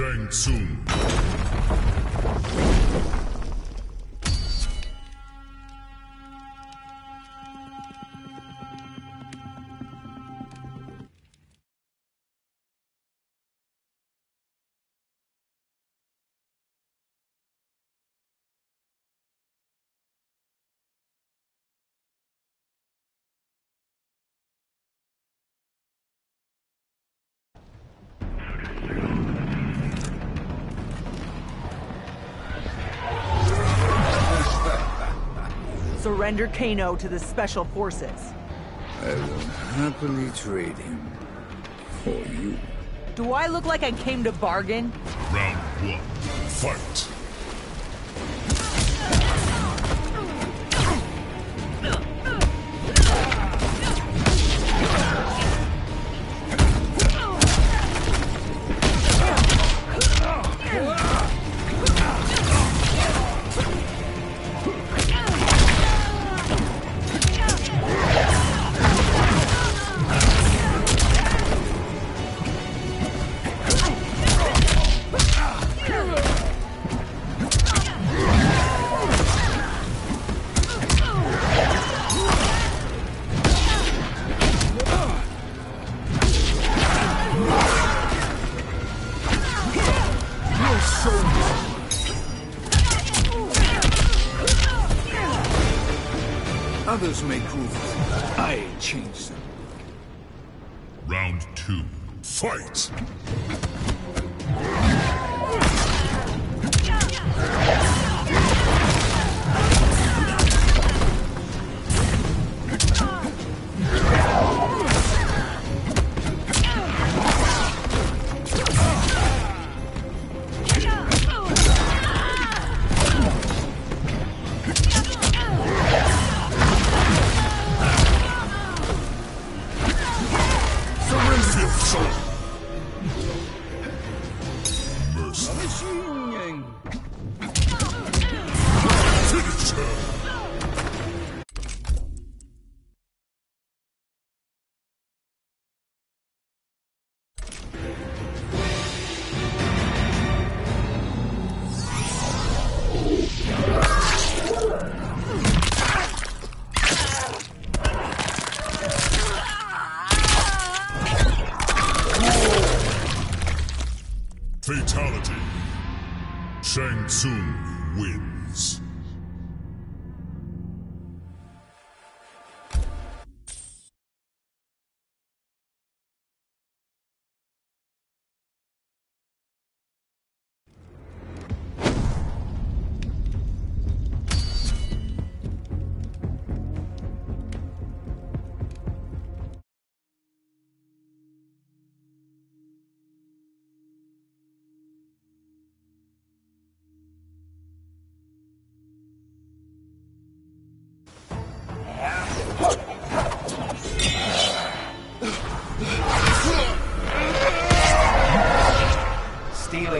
Shang Tsung. Surrender Kano to the Special Forces. I will happily trade him for you. Do I look like I came to bargain? Round one. Fight.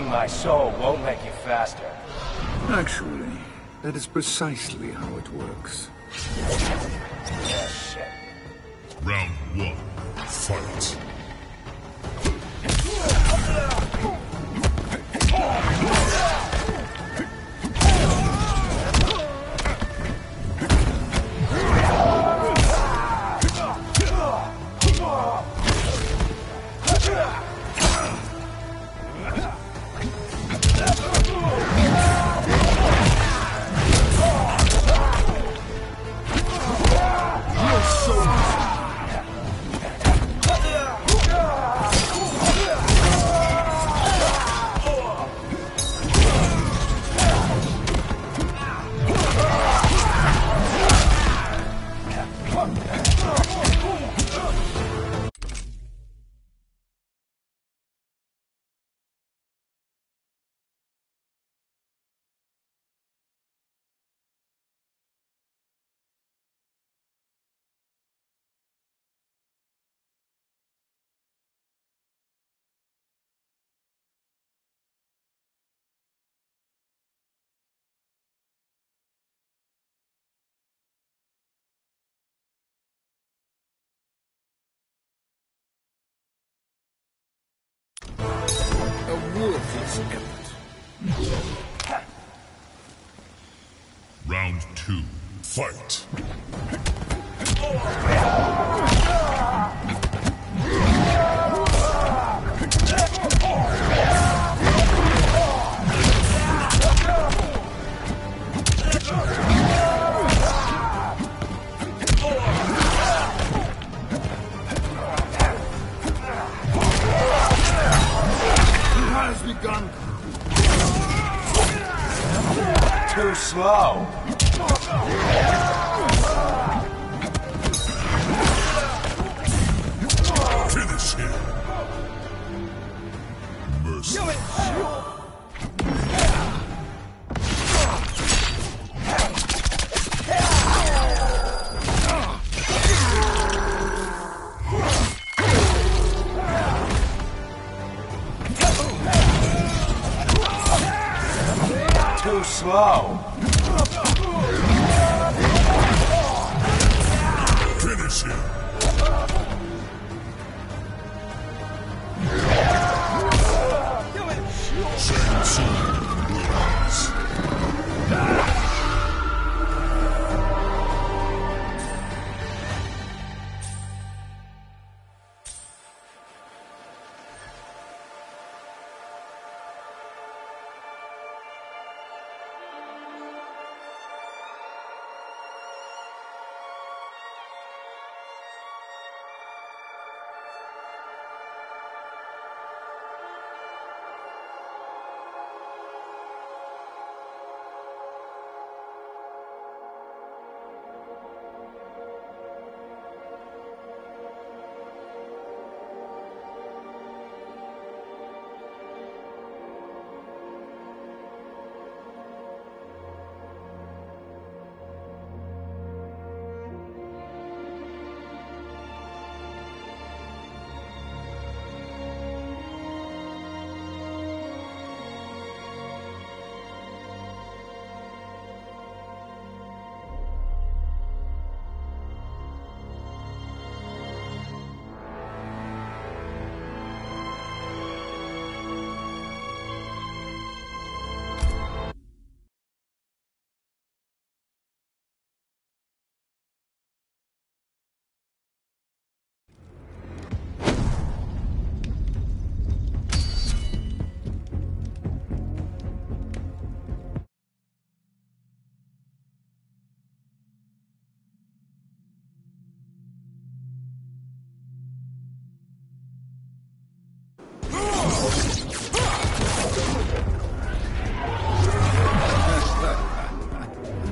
Stealing my soul won't make you faster. Actually, that is precisely how it works. Yeah, shit. Round one. Fight. Worth its effort. Round two. Fight.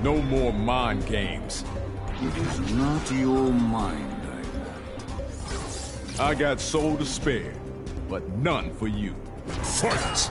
No more mind games. It is not your mind I want. I got soul to spare, but none for you. Fight.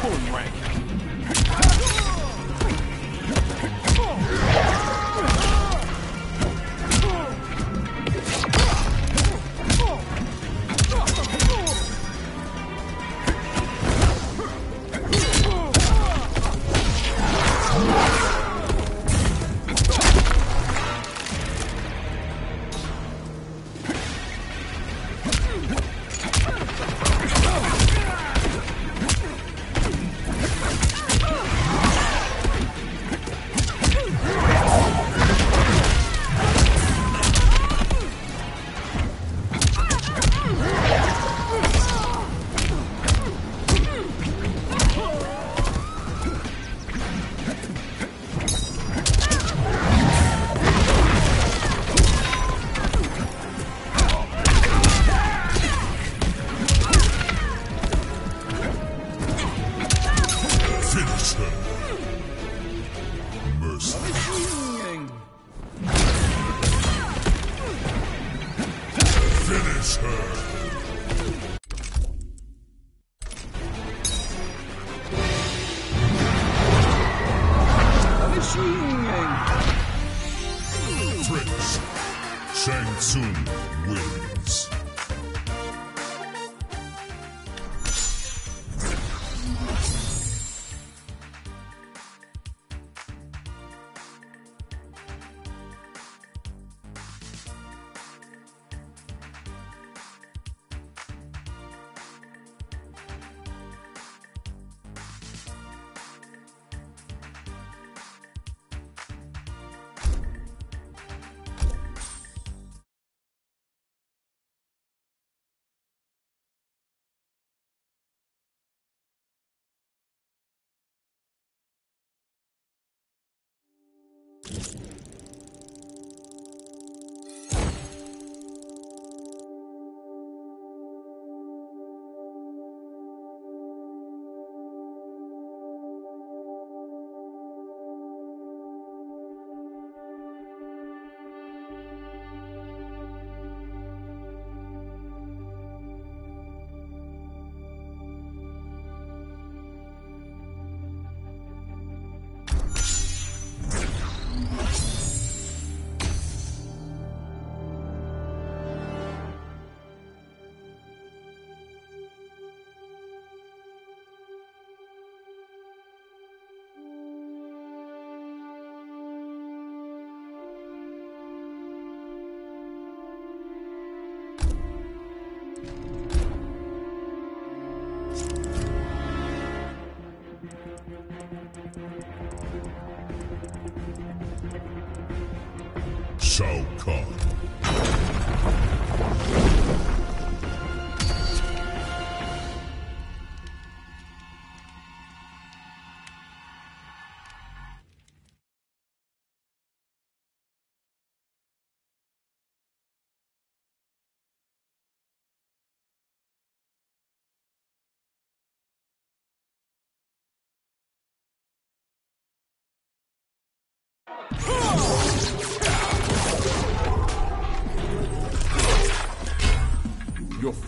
Pulling rank.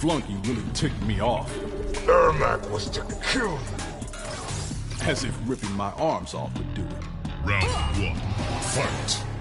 Flunky really ticked me off. Ermac was to kill you. As if ripping my arms off would do it. Round one. Fight.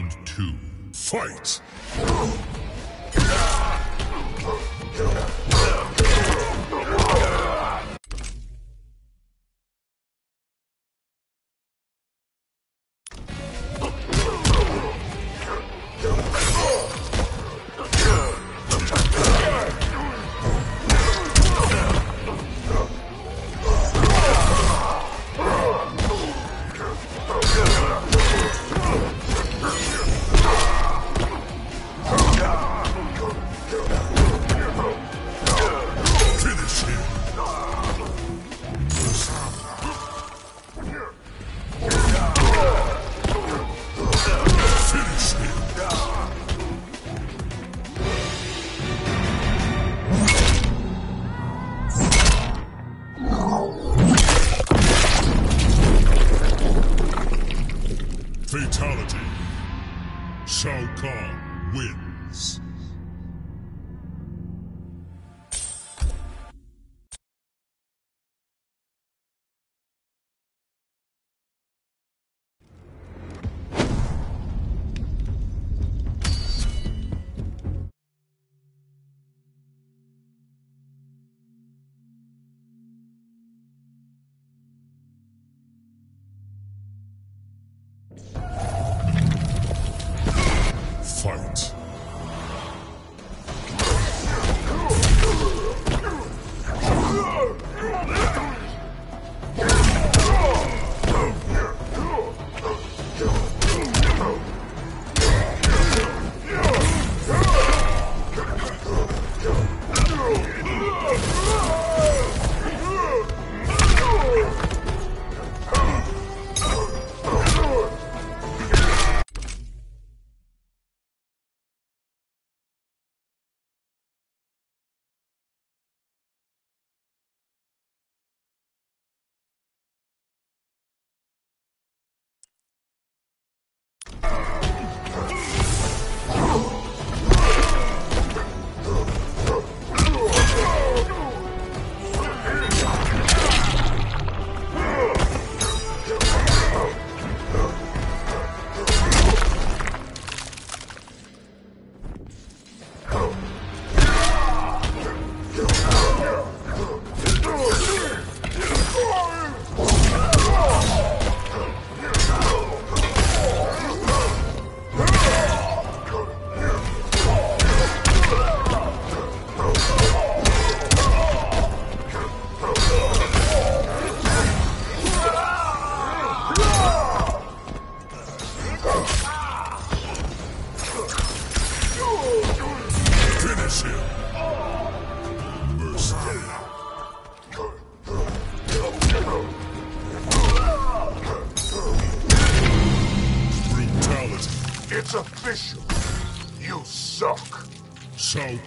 Round two. Fight!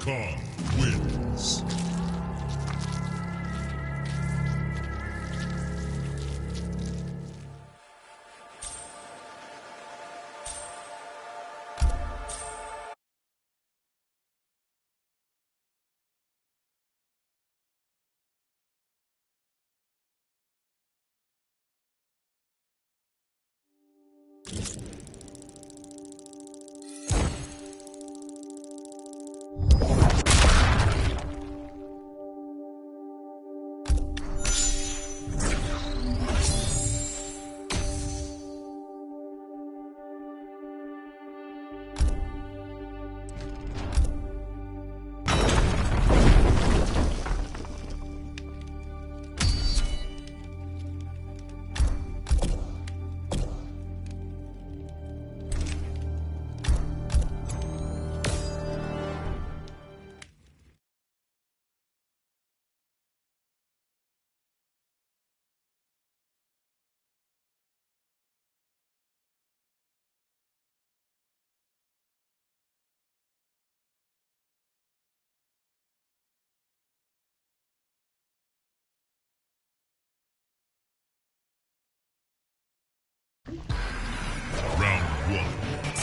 Shao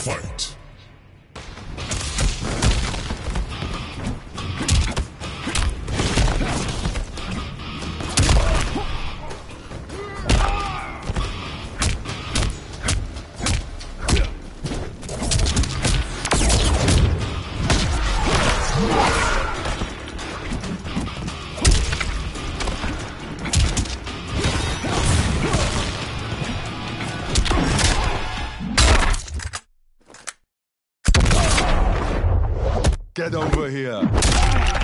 Fight. Get over here.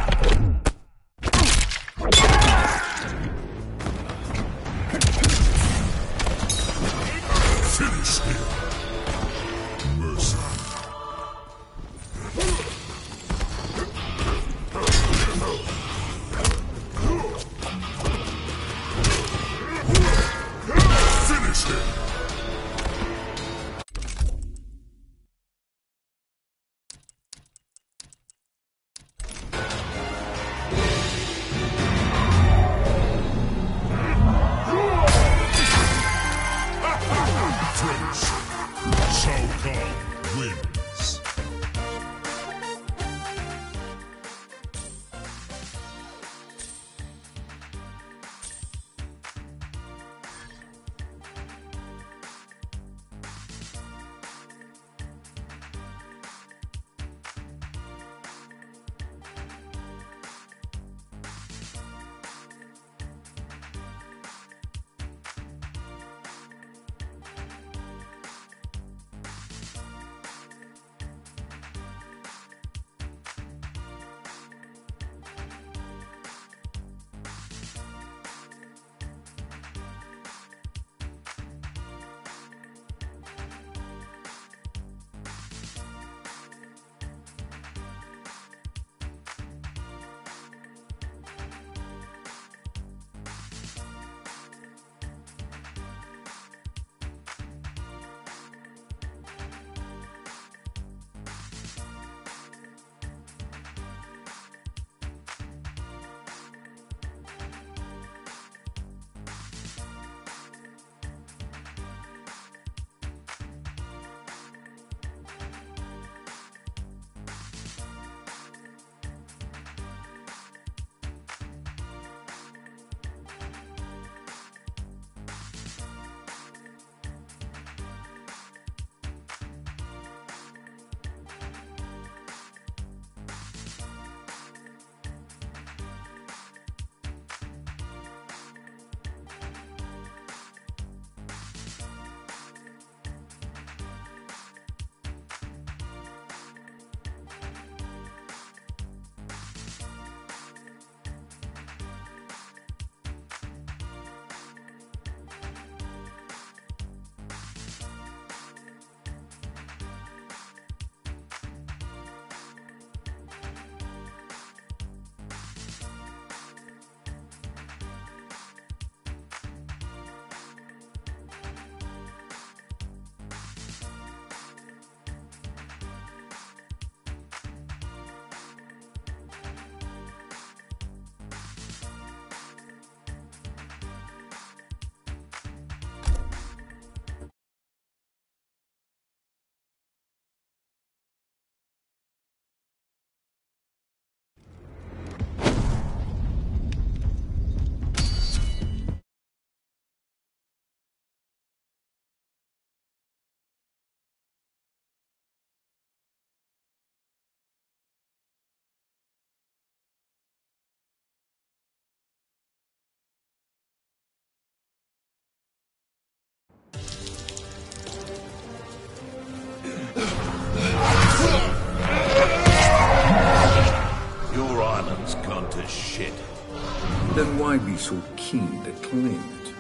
Then why be so keen to claim it?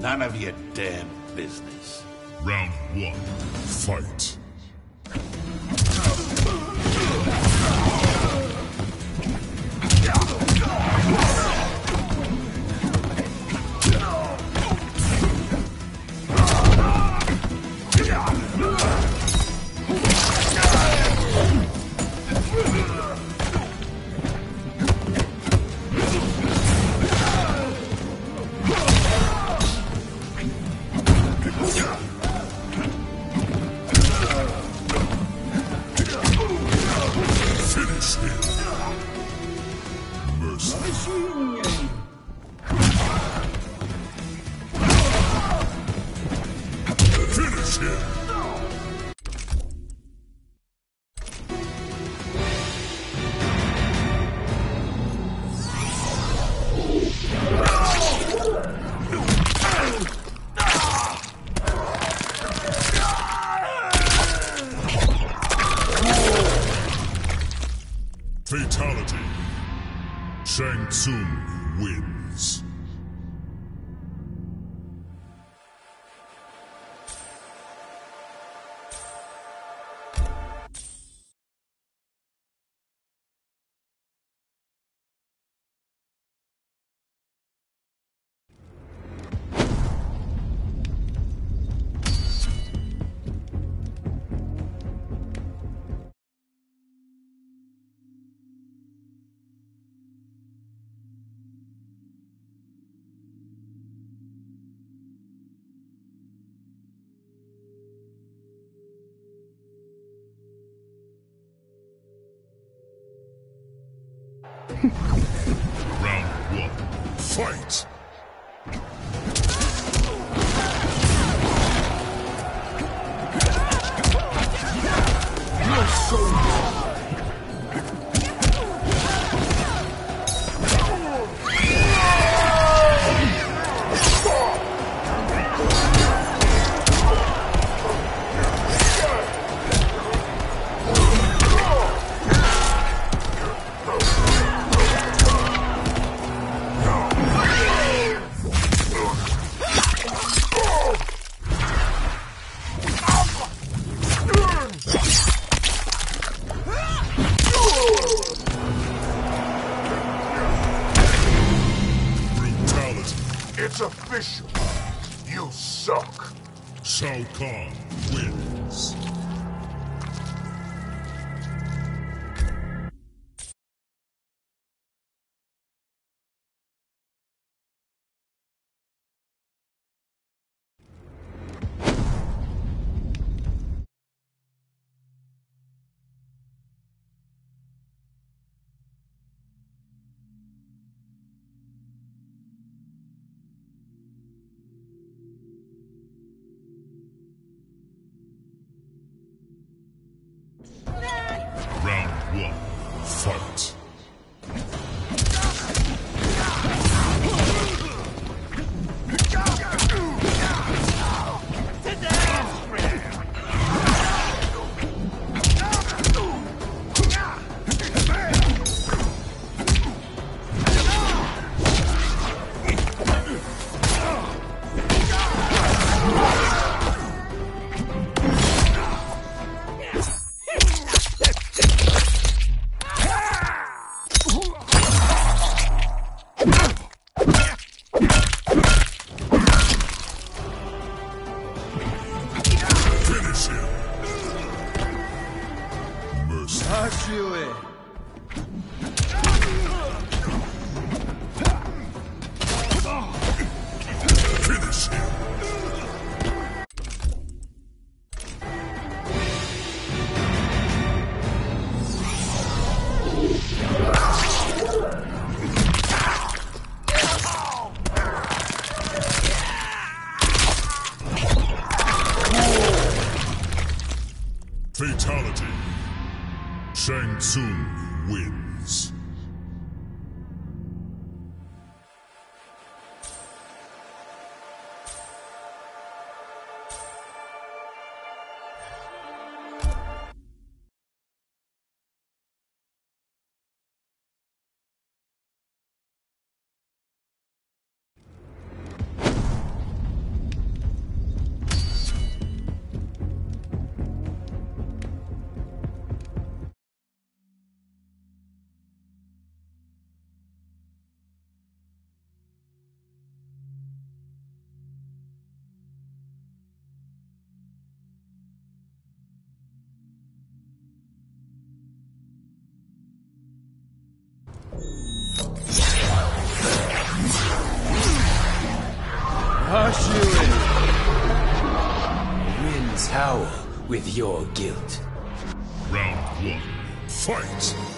None of your damn business. Round one. Fight. Round one. Fight! Hush you Winds howl with your guilt. Round one. Fight!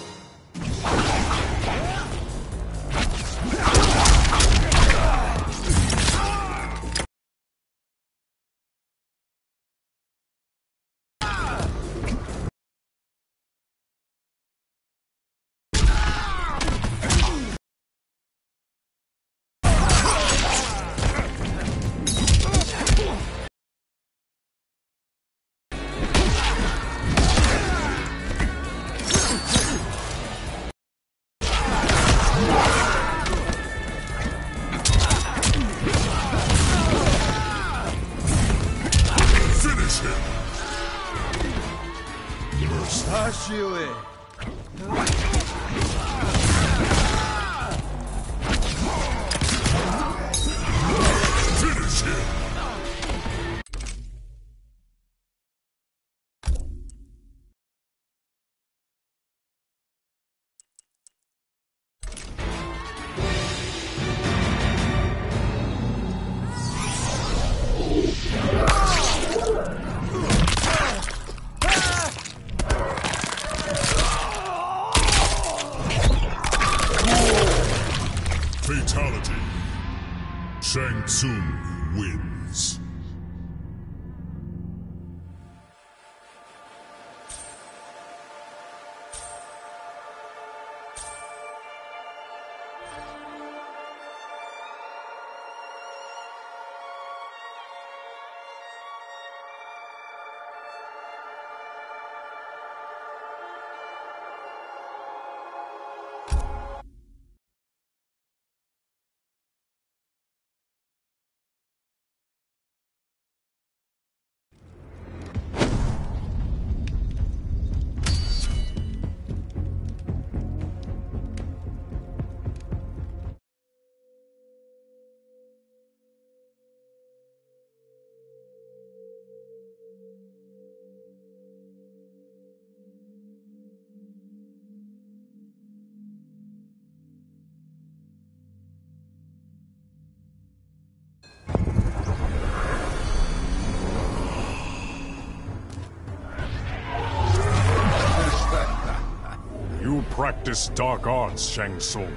Practice dark arts, Shang Tsung.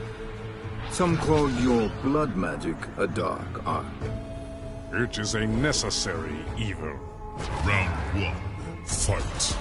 Some call your blood magic a dark art. It is a necessary evil. Round one, fight.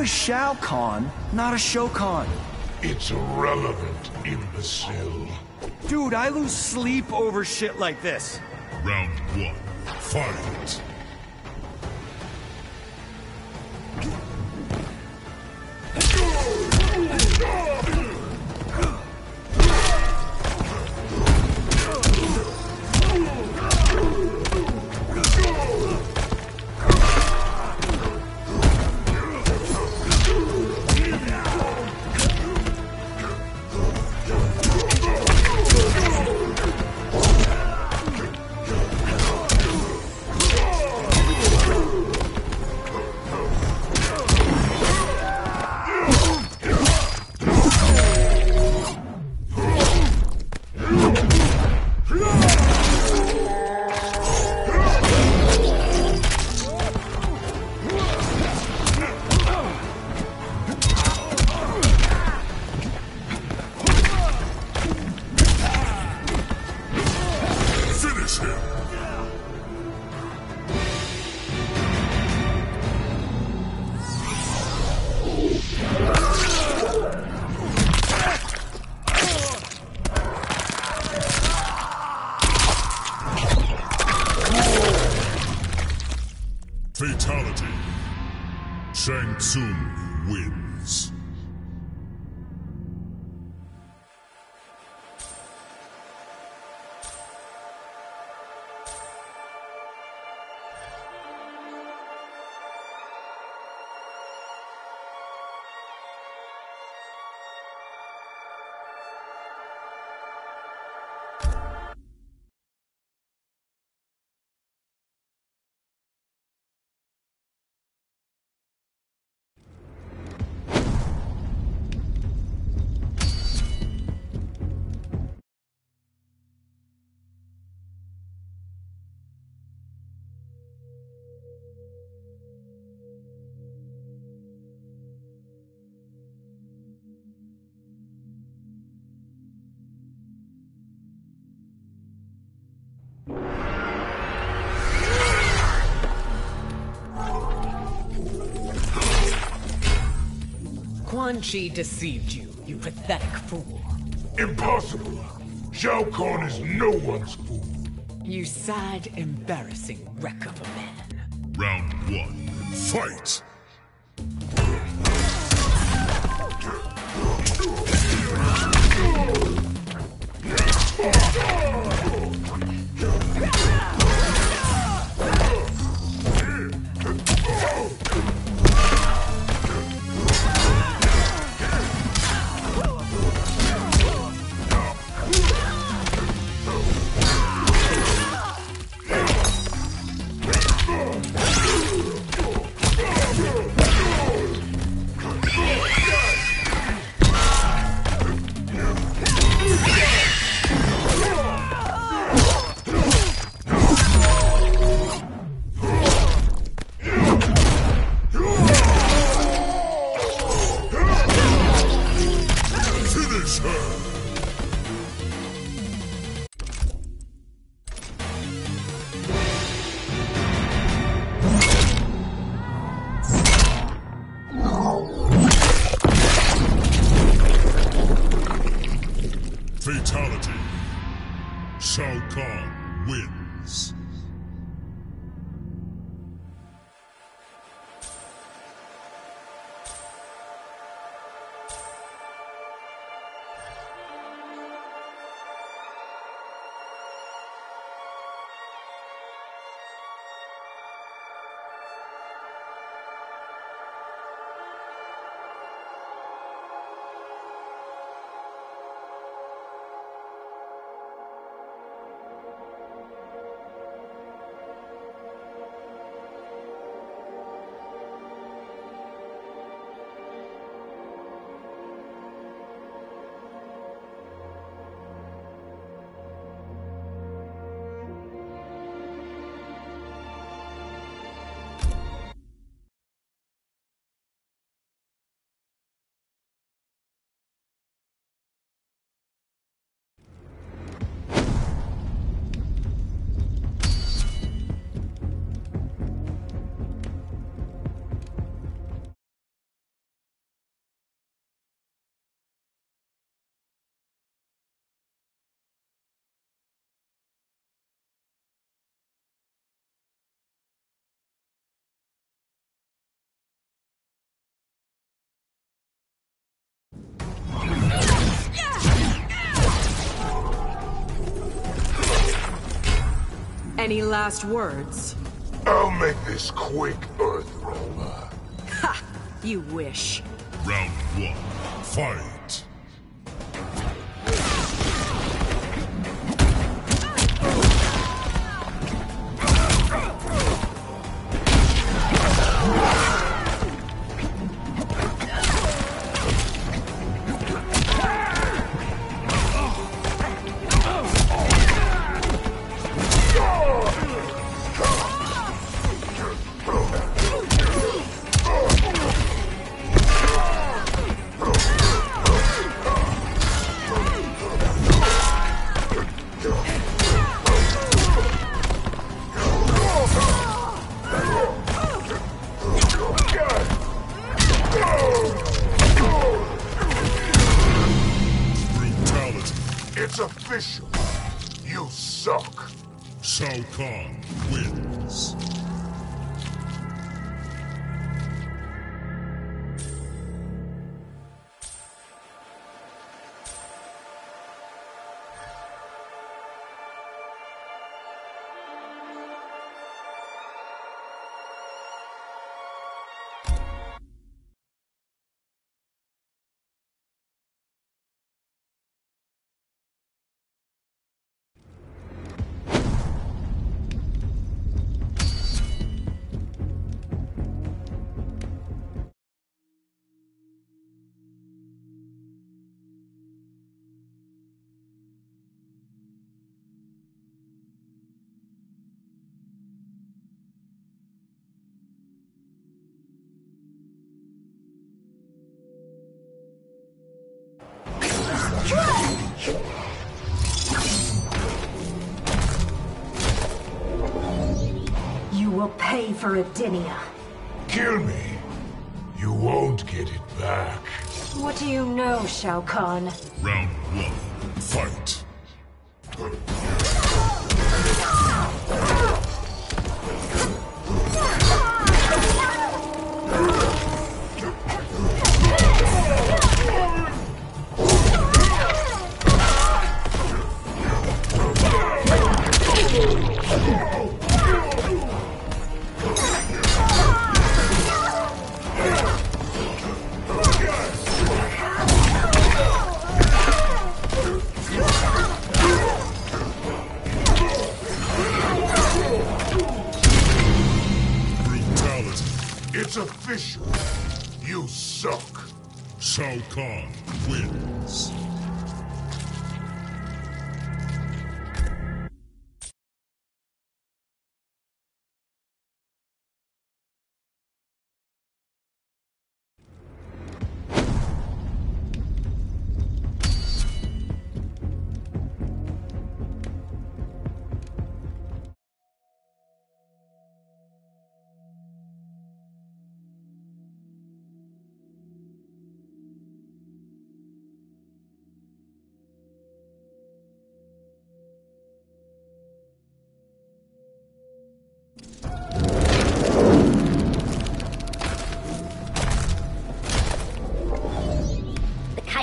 How is Shao Kahn not a Shokan? It's irrelevant, imbecile. Dude, I lose sleep over shit like this. Round one. Fight. Chi deceived you, you pathetic fool. Impossible. Shao Kahn is no one's fool. You sad, embarrassing wreck of a man. Round one. Fight. Shao Kahn wins. Any last words? I'll make this quick, Earth Roller. Ha! You wish. Round one. Fight. You will pay for Edenia. Kill me. You won't get it back. What do you know, Shao Kahn? Round one. Fight.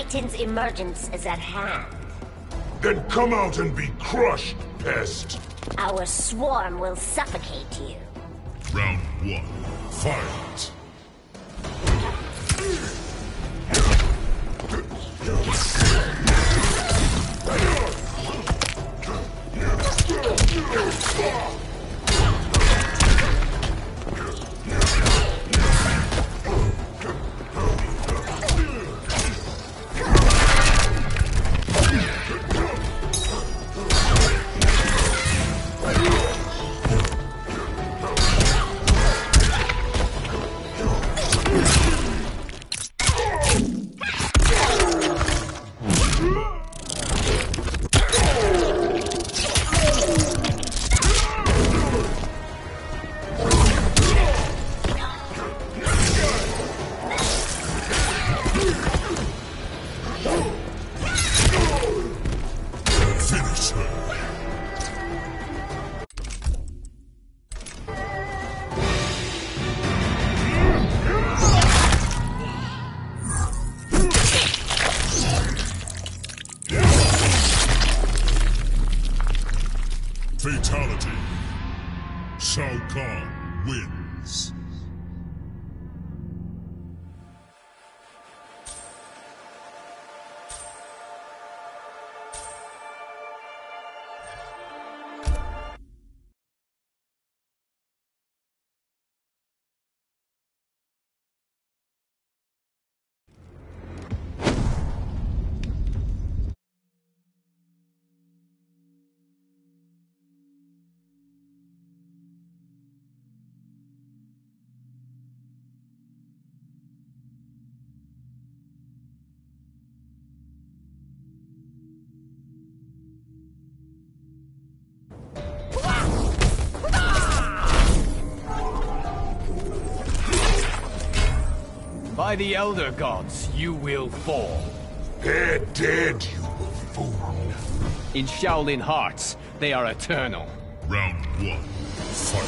The Kytinn's emergence is at hand. Then come out and be crushed, pest. Our swarm will suffocate you. Round one. Fight. By the Elder Gods, you will fall. They're dead, you buffoon. In Shaolin hearts, they are eternal. Round one, fight.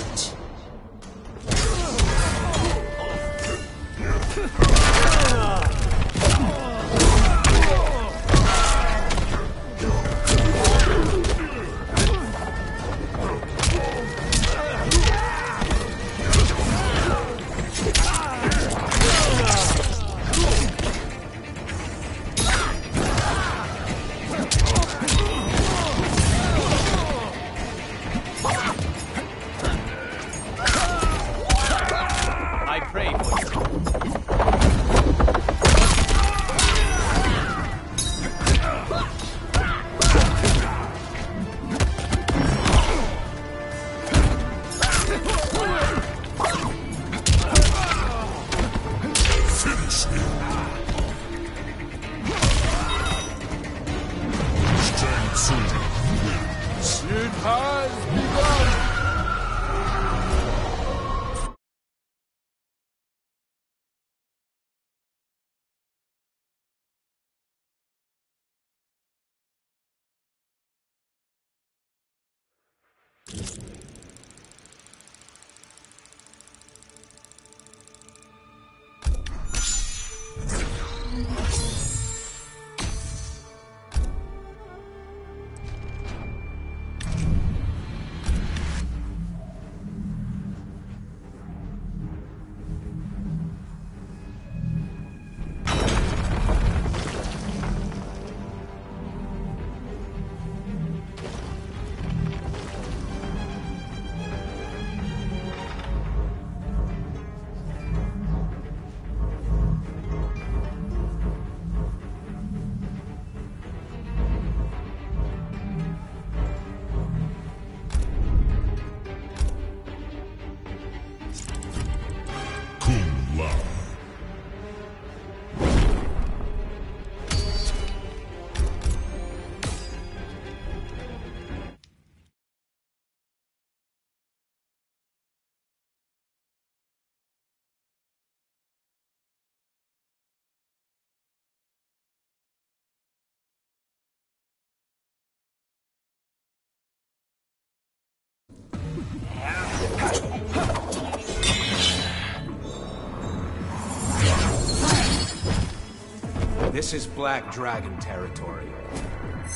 This is Black Dragon territory.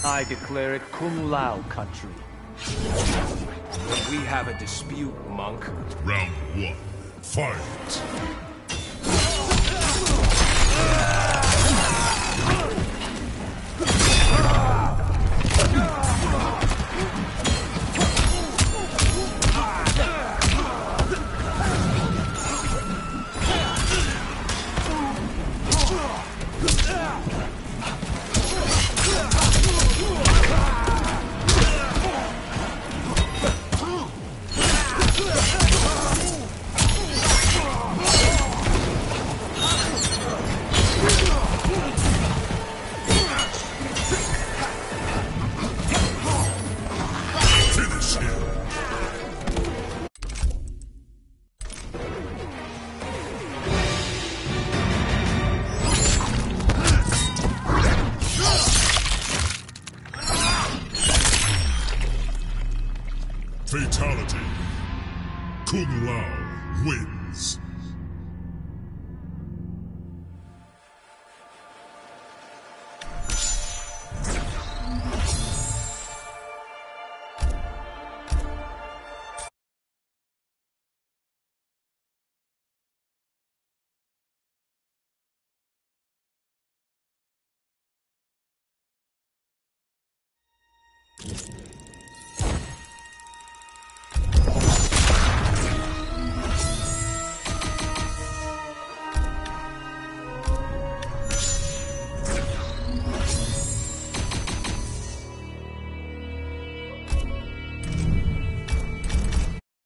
I declare it Kung Lao country. We have a dispute, monk. Round one, fight.